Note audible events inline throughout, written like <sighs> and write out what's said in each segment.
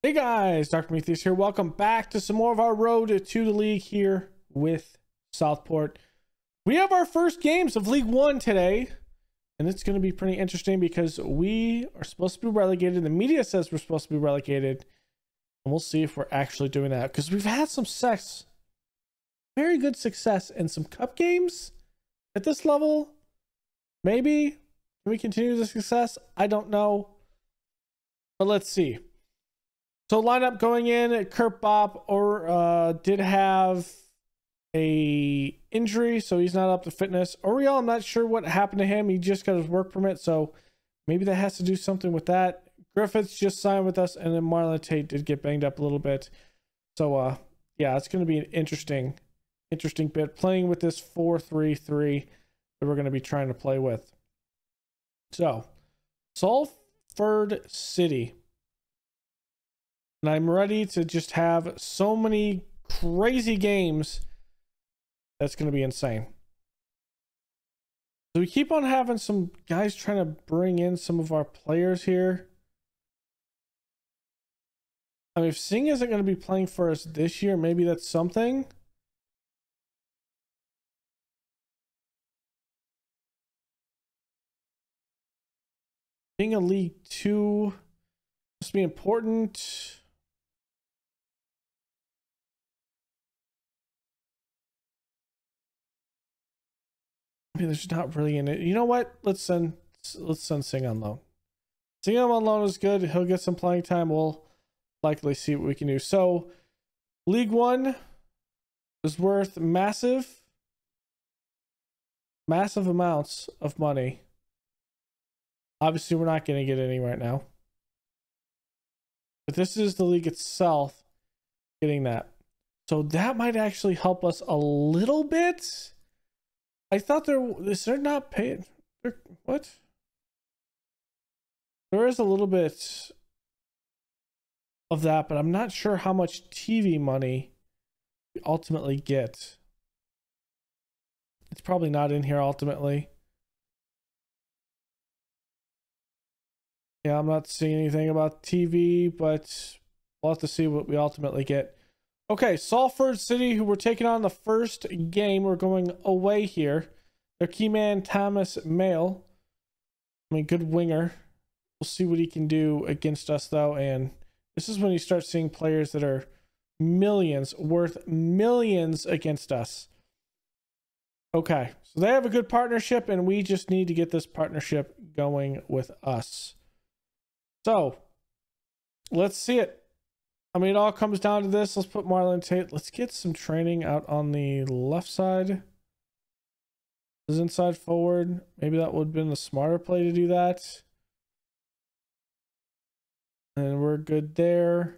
Hey guys, Dark Prometheus here. Welcome back to some more of our road to the league here with Southport. We have our first games of League One today, and it's going to be pretty interesting because we are supposed to be relegated. The media says we're supposed to be relegated, and we'll see if we're actually doing that because we've had some success, very good success in some cup games at this level. Maybe we continue the success? I don't know, but let's see. So lineup going in, Kurt Bob or uh, did have a injury, so he's not up to fitness. Oriel, I'm not sure what happened to him. He just got his work permit, so maybe that has to do something with that. Griffiths just signed with us, and then Marlon Tate did get banged up a little bit. So uh yeah, it's gonna be an interesting, interesting bit playing with this 4-3-3 that we're gonna be trying to play with. So Salford City and I'm ready to just have so many crazy games. That's going to be insane. So we keep on having some guys trying to bring in some of our players here. I mean, if Singh isn't going to be playing for us this year, maybe that's something. Being a League Two must be important. I mean, there's not really in it. You know what? Let's send let's send Singh on loan. Singh on loan is good. He'll get some playing time. We'll likely see what we can do. So, League One is worth massive, massive amounts of money. Obviously, we're not going to get any right now. But this is the league itself getting that. So that might actually help us a little bit I thought there there is there not paid. What? There is a little bit of that, but I'm not sure how much TV money we ultimately get. It's probably not in here ultimately. Yeah, I'm not seeing anything about TV, but we'll have to see what we ultimately get. Okay, Salford City, who we're taking on the first game. We're going away here. Their key man, Thomas Mail. I mean, good winger. We'll see what he can do against us, though. And this is when you start seeing players that are millions, worth millions against us. Okay, so they have a good partnership, and we just need to get this partnership going with us. So, let's see it. I mean, it all comes down to this. Let's put Marlon Tate. Let's get some training out on the left side. Is inside forward. Maybe that would have been a smarter play to do that. And we're good there.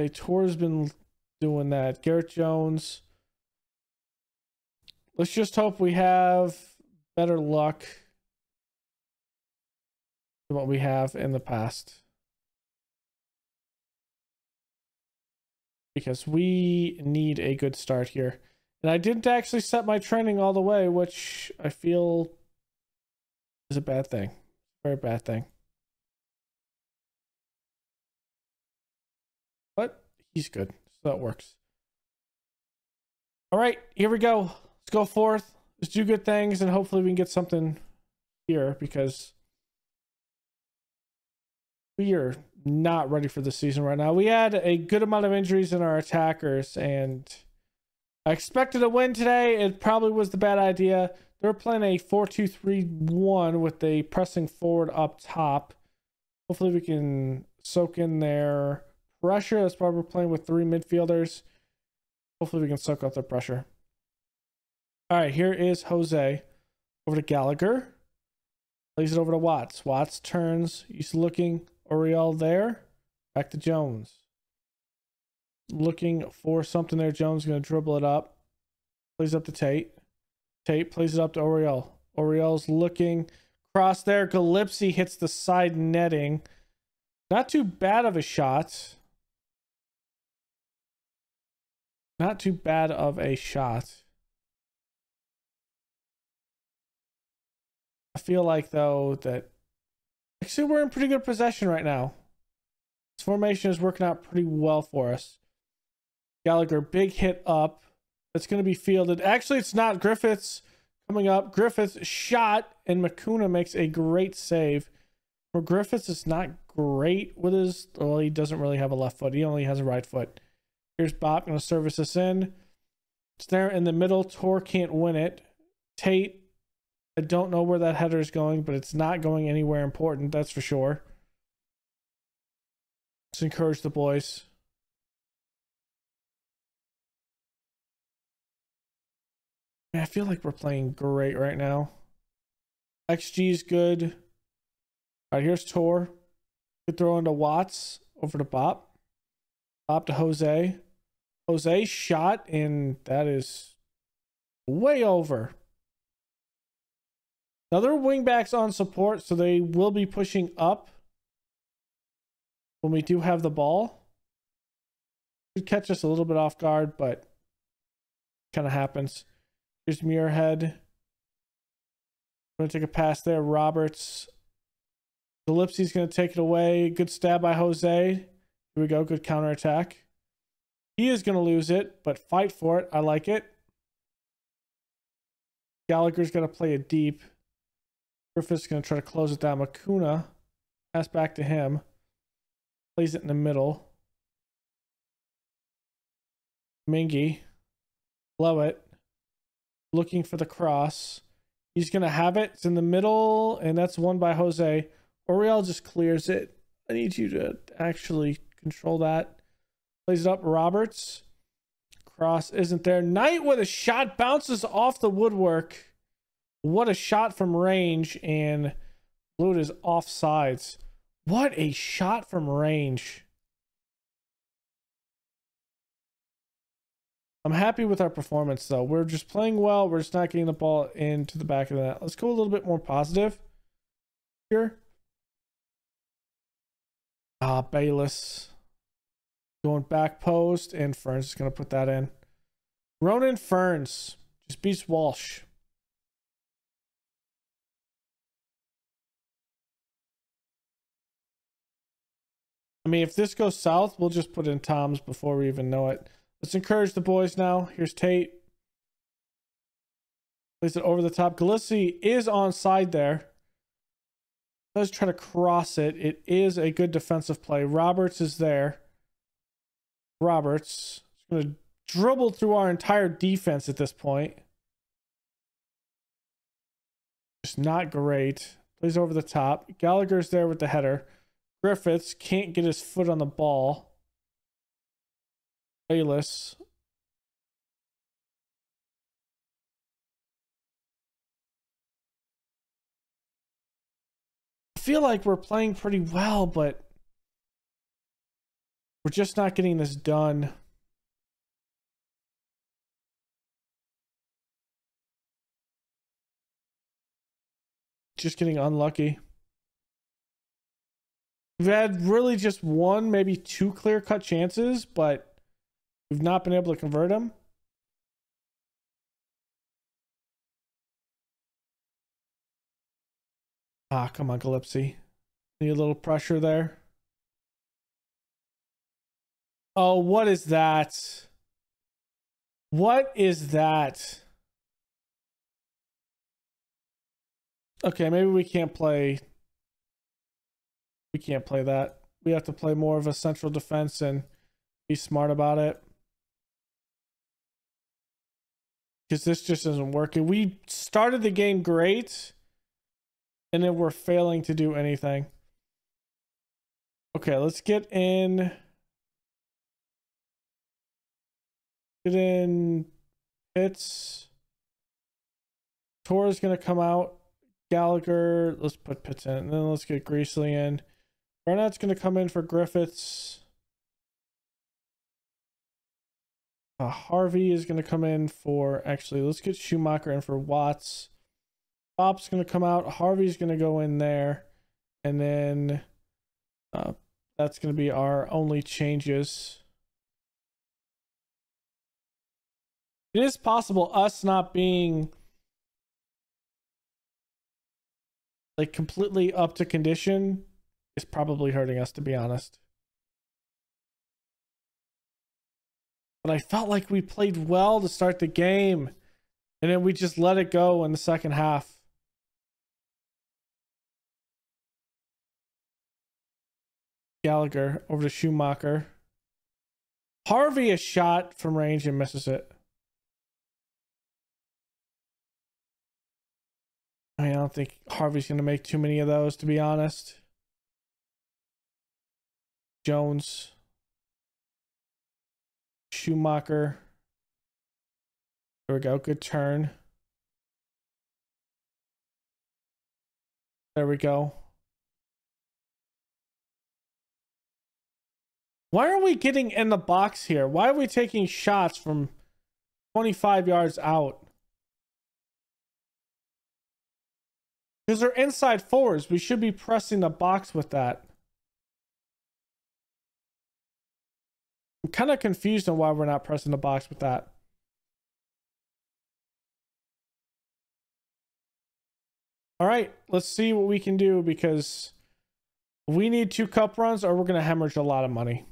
Okay, Tor's been doing that. Garrett Jones. Let's just hope we have better luck than what we have in the past. Because we need a good start here. And I didn't actually set my training all the way, which I feel is a bad thing. Very bad thing. But he's good. So that works. All right, here we go. Let's go forth. Let's do good things and hopefully we can get something here because we are not ready for the season right now. We had a good amount of injuries in our attackers, and I expected a win today. It probably was the bad idea. They're playing a 4 2 3 1 with a pressing forward up top. Hopefully, we can soak in their pressure. That's why we're playing with three midfielders. Hopefully, we can soak up their pressure. All right, here is Jose over to Gallagher. Plays it over to Watts. Watts turns. He's looking Oriel there. Back to Jones. Looking for something there. Jones going to dribble it up. Plays up to Tate. Tate plays it up to Oriel. Oriel's looking. Cross there. Gillespie hits the side netting. Not too bad of a shot. Not too bad of a shot. I feel like, though, that Actually, we're in pretty good possession right now. This formation is working out pretty well for us. Gallagher, big hit up. That's going to be fielded. Actually, it's not. Griffiths coming up. Griffiths shot, and Makuna makes a great save. For Griffiths, it's not great with his. Well, he doesn't really have a left foot. He only has a right foot. Here's Bob going to service this in. It's there in the middle. Tor can't win it. Tate, I don't know where that header is going, but it's not going anywhere important. That's for sure. Let's encourage the boys. I feel like we're playing great right now. XG is good. All right, here's Tor. Good throw into Watts over to Bop. Bop to Jose. Jose shot, and that is way over. Now they're wingbacks on support, so they will be pushing up when we do have the ball. Could catch us a little bit off guard, but kind of happens. Here's Muirhead. I'm going to take a pass there. Roberts. Gillespie's going to take it away. Good stab by Jose. Here we go. Good counter attack. He is going to lose it, but fight for it. I like it. Gallagher's going to play it deep. Griffith's going to try to close it down. Makuna. Pass back to him. Plays it in the middle. Mingy. Blow it looking for the cross. He's going to have it. It's in the middle, and that's won by Jose. Oriel just clears it. I need you to actually control that. Plays it up. Roberts. Cross isn't there. Knight with a shot bounces off the woodwork. What a shot from range, and Blue is off sides. What a shot from range. I'm happy with our performance, though. We're just playing well. We're just not getting the ball into the back of the net. Let's go a little bit more positive here. Ah, Bayless going back post, and Ferns is going to put that in. Ronan Ferns just beats Walsh. I mean, if this goes south, we'll just put in Toms before we even know it. Let's encourage the boys now. Here's Tate. Plays it over the top. Gillespie is on side there. Does try to cross it. It is a good defensive play. Roberts is there. Roberts is going to dribble through our entire defense at this point. Just not great. Plays over the top. Gallagher's there with the header. Griffiths can't get his foot on the ball. Bayless. I feel like we're playing pretty well, but we're just not getting this done. Just getting unlucky. We've had really just one, maybe two clear cut chances, but We've not been able to convert them. Ah, come on, Gillespie. Need a little pressure there. Oh, what is that? What is that? Okay, maybe we can't play. We can't play that. We have to play more of a central defense and be smart about it. because this just isn't working. We started the game great, and then we're failing to do anything. Okay, let's get in. Get in Pitts. Tor's gonna come out. Gallagher. Let's put Pitts in. And then let's get Greasley in. Barnett's gonna come in for Griffiths. Uh, Harvey is going to come in for, actually, let's get Schumacher in for Watts. Bob's going to come out. Harvey's going to go in there. And then uh, that's going to be our only changes. It is possible us not being like completely up to condition is probably hurting us, to be honest. But I felt like we played well to start the game, and then we just let it go in the second half. Gallagher over to Schumacher. Harvey a shot from range and misses it. I, mean, I don't think Harvey's going to make too many of those, to be honest. Jones. Schumacher. There we go. Good turn. There we go. Why are we getting in the box here? Why are we taking shots from 25 yards out? Because they're inside forwards. We should be pressing the box with that. Kind of confused on why we're not pressing the box with that. All right, let's see what we can do because we need two cup runs or we're going to hemorrhage a lot of money.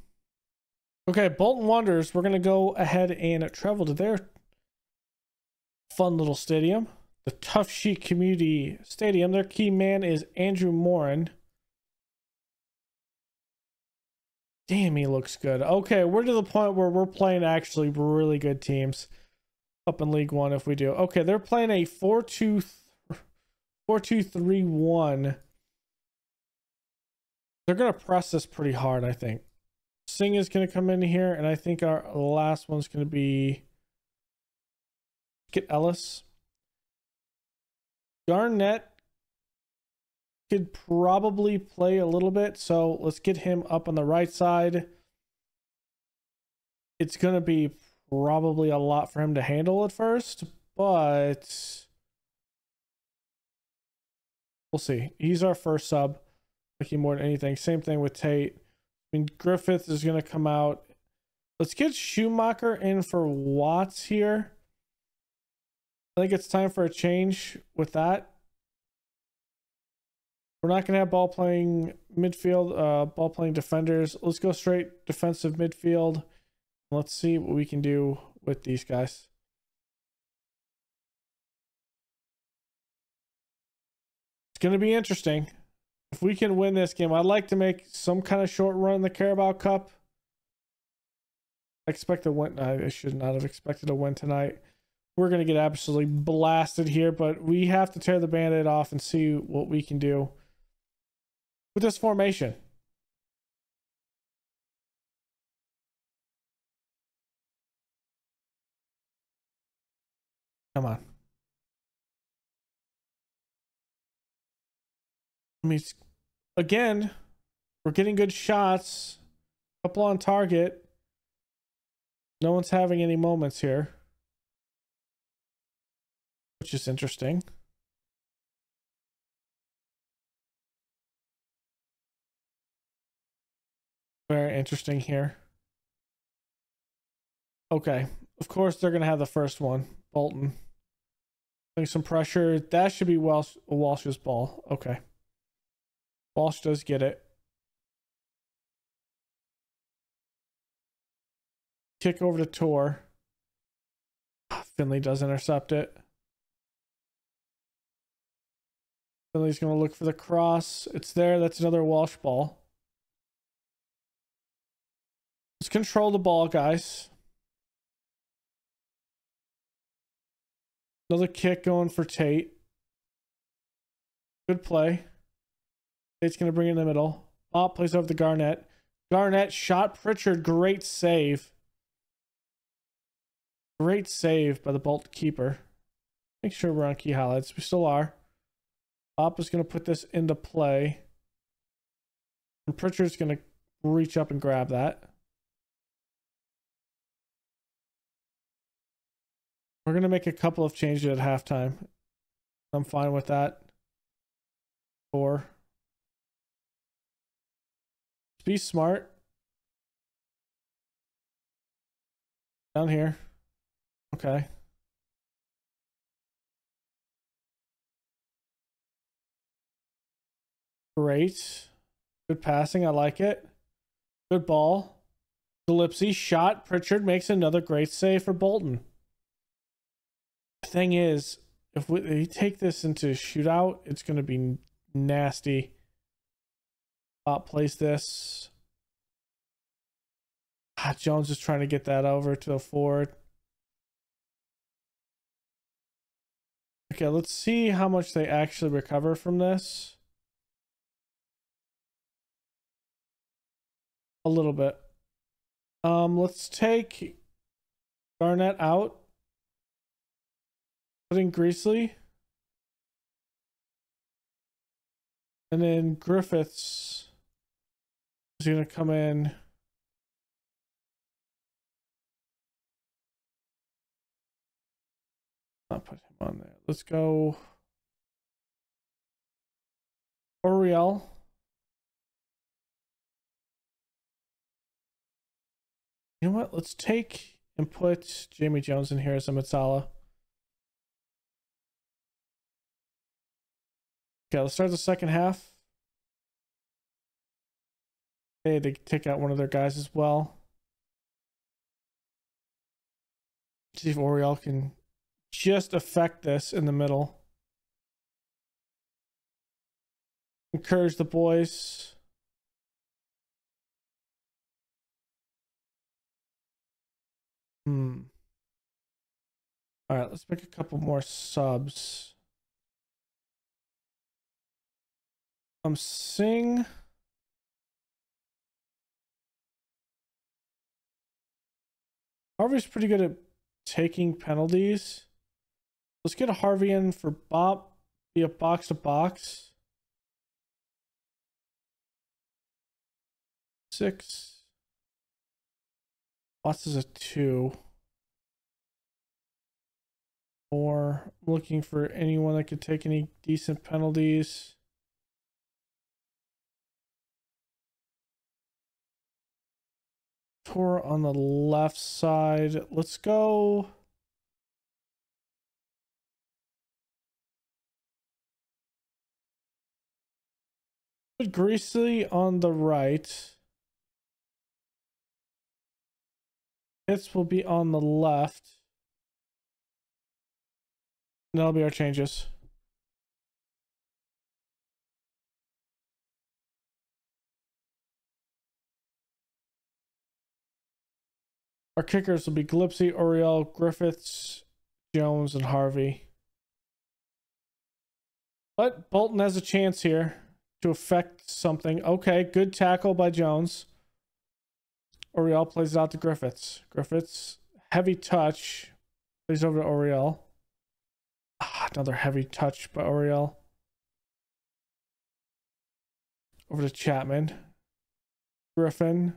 Okay, Bolton Wanderers, we're going to go ahead and travel to their fun little stadium, the Toughsheet Community Stadium. Their key man is Andrew Morin. Damn, he looks good. Okay, we're to the point where we're playing actually really good teams up in League One if we do. Okay, they're playing a 4 2 4 2 3 1. They're going to press this pretty hard, I think. Singh is going to come in here, and I think our last one's going to be get Ellis. Garnett could probably play a little bit, so let's get him up on the right side. It's going to be probably a lot for him to handle at first, but we'll see. He's our first sub, looking more than anything. Same thing with Tate. I mean, Griffith is going to come out. Let's get Schumacher in for Watts here. I think it's time for a change with that. We're not going to have ball playing midfield, uh, ball playing defenders. Let's go straight defensive midfield. Let's see what we can do with these guys. It's going to be interesting if we can win this game, I'd like to make some kind of short run in the Carabao Cup. I expect to win. I should not have expected a win tonight. We're going to get absolutely blasted here, but we have to tear the band-aid off and see what we can do with this formation. Come on. I mean, again, we're getting good shots. Couple on target. No one's having any moments here. Which is interesting. Very interesting here. Okay. Of course, they're going to have the first one. Bolton. Putting some pressure. That should be Walsh, Walsh's ball. Okay. Walsh does get it. Kick over to Tor. Ah, Finley does intercept it. Finley's going to look for the cross. It's there. That's another Walsh ball. Let's control the ball, guys. Another kick going for Tate. Good play. Tate's going to bring it in the middle. Oh, plays over the Garnett. Garnett shot Pritchard. Great save. Great save by the Bolt keeper. Make sure we're on key highlights. We still are. Bob is going to put this into play. And Pritchard's going to reach up and grab that. We're going to make a couple of changes at halftime. I'm fine with that. Four. Be smart. Down here. Okay. Great. Good passing. I like it. Good ball. Gillespie shot. Pritchard makes another great save for Bolton. Thing is, if we, if take this into shootout, it's going to be nasty. Bot plays this. Ah, Jones is trying to get that over to a forward. Okay, let's see how much they actually recover from this. A little bit. Um, let's take Garnett out. Put in Greasley. And then Griffiths is going to come in. I'll put him on there. Let's go. Oriel. You know what? Let's take and put Jamie Jones in here as a Mezzala. Okay, let's start the second half. Okay, they take out one of their guys as well. See if Oriel can just affect this in the middle. Encourage the boys. Hmm. All right, let's make a couple more subs. Um, Singh. Harvey's pretty good at taking penalties. Let's get a Harvey in for Bob. Be a box to box. Six. Watts is a two. I'm looking for anyone that could take any decent penalties. Tour on the left side. Let's go. Put Greasley on the right. Hits will be on the left. That'll be our changes. Our kickers will be Gillespie, Oriel, Griffiths, Jones, and Harvey. But Bolton has a chance here to affect something. Okay, good tackle by Jones. Oriel plays it out to Griffiths. Griffiths, heavy touch. Plays over to Oriel. Ah, another heavy touch by Oriel. Over to Chapman. Griffin.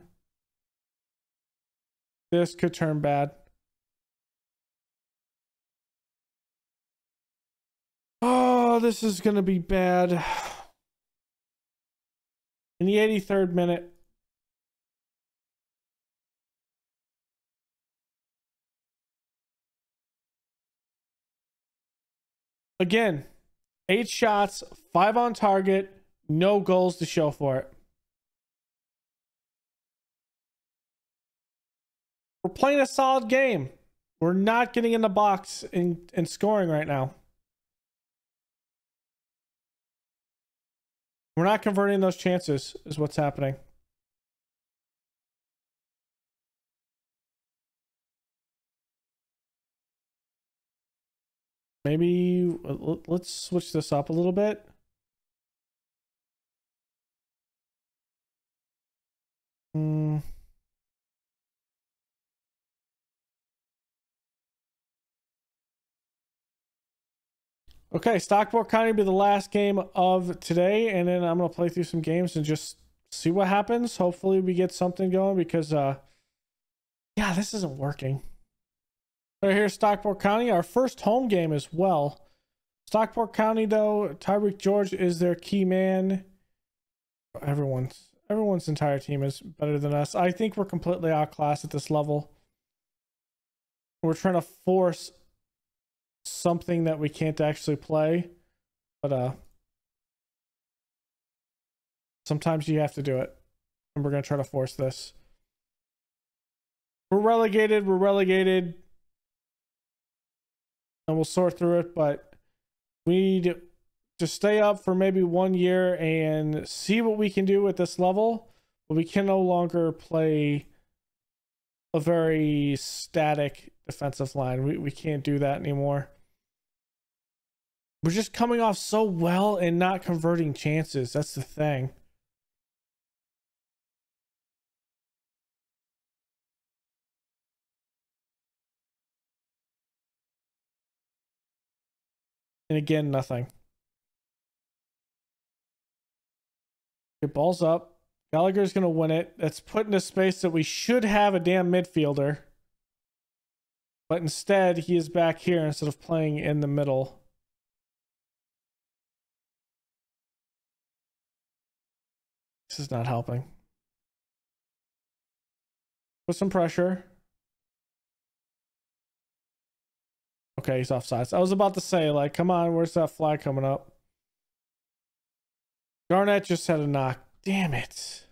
This could turn bad. Oh, this is going to be bad. <sighs> In the 83rd minute, Again, eight shots, five on target, no goals to show for it. We're playing a solid game. We're not getting in the box and, and scoring right now. We're not converting those chances, is what's happening. Maybe let's switch this up a little bit. Hmm. Okay, Stockport County will be the last game of today, and then I'm gonna play through some games and just see what happens. Hopefully, we get something going because, uh, yeah, this isn't working. Right here, Stockport County, our first home game as well. Stockport County, though, Tyreek George is their key man. Everyone's everyone's entire team is better than us. I think we're completely outclassed at this level. We're trying to force something that we can't actually play. But uh Sometimes you have to do it. And we're to try to force this. We're relegated. We're relegated. And we'll sort through it, but we need to stay up for maybe one year and see what we can do at this level. But we can no longer play a very static defensive line. We, we can't do that anymore. We're just coming off so well and not converting chances. That's the thing. And again, nothing. Okay, balls up. Gallagher's going to win it. That's put in a space that we should have a damn midfielder. But instead, he is back here instead of playing in the middle. This is not helping. Put some pressure. Okay, he's offsides. I was about to say, like, come on, where's that fly coming up? Garnett just had a knock. Damn it.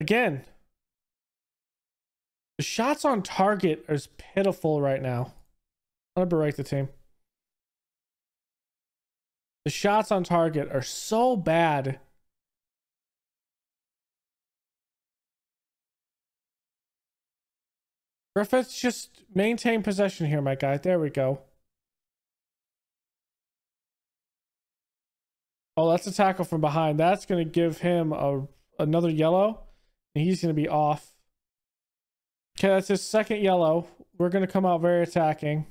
Again, the shots on target are pitiful right now. Gonna berate the team. The shots on target are so bad. Griffiths just maintain possession here, my guy. There we go. Oh, that's a tackle from behind. That's going to give him a another yellow. And he's going to be off. Okay, that's his second yellow. We're going to come out very attacking.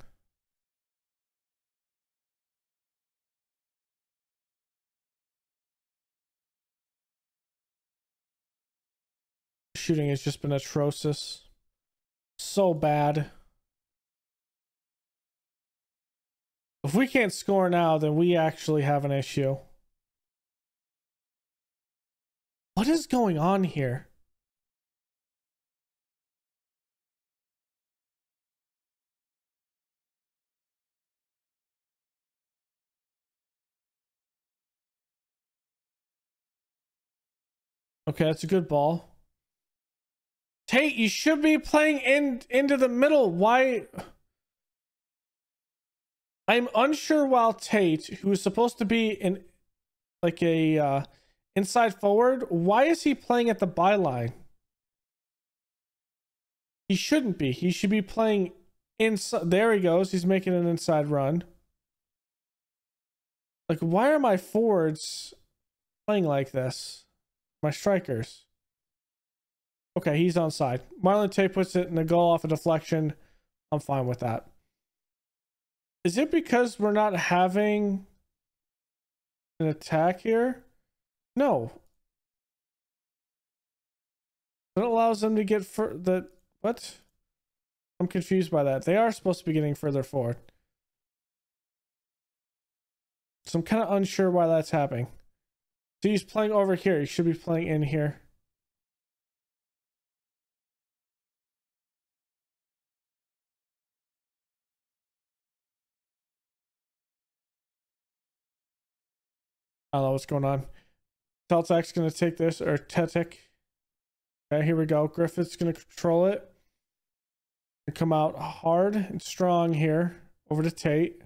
Shooting has just been atrocious. So bad. If we can't score now, then we actually have an issue. What is going on here? Okay, that's a good ball. Tate, you should be playing in into the middle. Why? I'm unsure. While Tate, who is supposed to be in like a uh, inside forward, why is he playing at the byline? He shouldn't be. He should be playing inside. There he goes. He's making an inside run. Like, why are my forwards playing like this? My strikers. Okay, he's on side. Marlon Tate puts it in the goal off a deflection. I'm fine with that. Is it because we're not having an attack here? No. That allows them to get for the what? I'm confused by that. They are supposed to be getting further forward. So I'm kind of unsure why that's happening. So he's playing over here. He should be playing in here. I don't know what's going on. Teltek's going to take this, or Tetek. Okay, here we go. Griffith's going to control it. Come out hard and strong here. Over to Tate.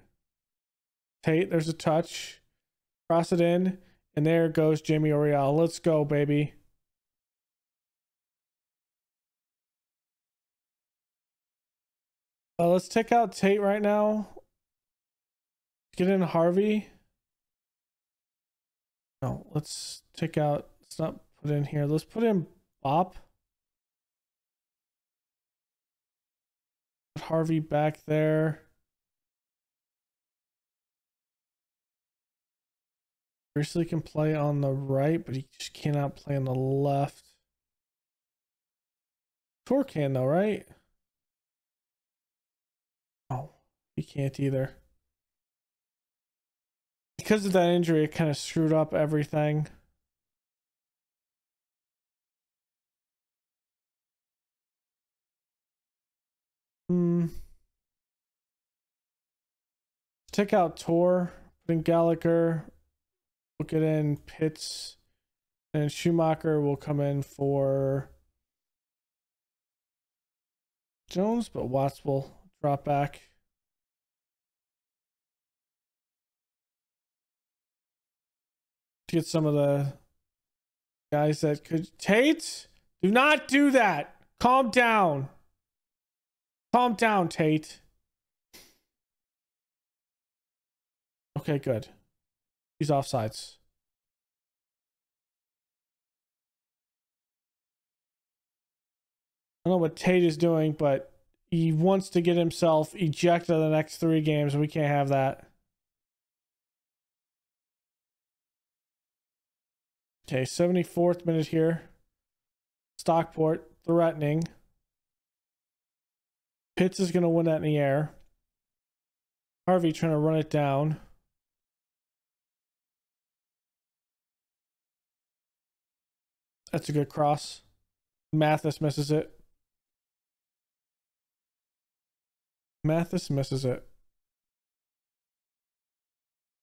Tate, there's a touch. Cross it in. And there goes Jamie Oriel. Let's go, baby. Uh, let's take out Tate right now. Get in Harvey. No, let's take out. Let's not put in here. Let's put in Bop. Put Harvey back there. Greasley can play on the right, but he just cannot play on the left. Tor can though, right? Oh, he can't either. because of that injury, it kind of screwed up everything. Hmm. Take out Tor, put in Gallagher, we'll get in Pitts, and Schumacher will come in for Jones, but Watts will drop back. To get some of the guys that could. Tate, do not do that. Calm down. Calm down, Tate. Okay, good. He's offsides. I don't know what Tate is doing, but he wants to get himself ejected the next three games. We can't have that. Okay, 74th minute here. Stockport threatening. Pitts is going to win that in the air. Harvey trying to run it down. That's a good cross. Mathis misses it. Mathis misses it.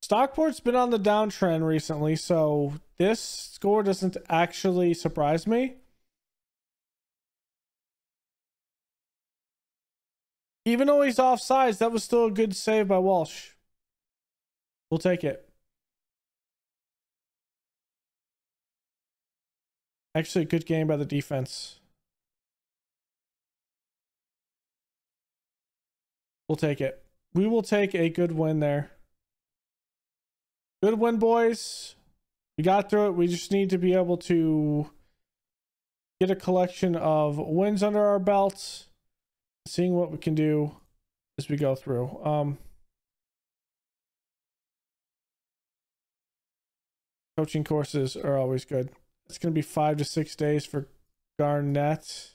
Stockport's been on the downtrend recently, so this score doesn't actually surprise me. Even though he's offsides, that was still a good save by Walsh. We'll take it. Actually, a good game by the defense. We'll take it. We will take a good win there. Good win, boys. We got through it. We just need to be able to get a collection of wins under our belts, seeing what we can do as we go through. Um, coaching courses are always good. It's going to be five to six days for Garnett.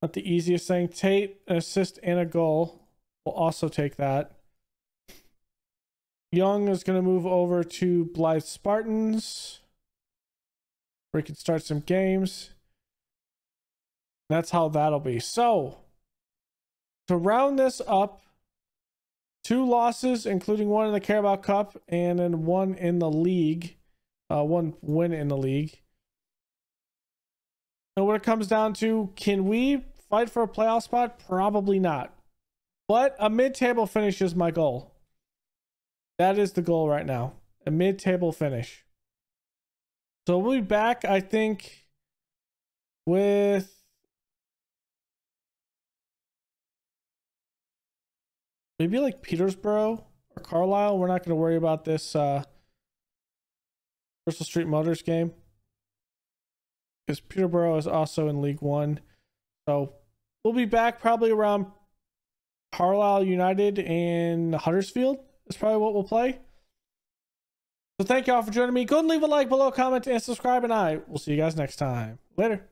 Not the easiest thing. Tate, an assist and a goal. We'll also take that. Young is going to move over to Blyth Spartans. Where he can start some games. That's how that'll be. So, to round this up, two losses, including one in the Carabao Cup and then one in the league, uh, one win in the league. And when it comes down to, can we fight for a playoff spot? Probably not. But a mid-table finish is my goal. That is the goal right now. A mid-table finish. So we'll be back, I think, with maybe like Peterborough or Carlisle. We're not going to worry about this uh, Bristol Street Motors game because Peterborough is also in League One. So we'll be back probably around Carlisle United and Huddersfield is probably what we'll play. So thank you all for joining me. Go and leave a like below, comment, and subscribe, and I will see you guys next time. Later.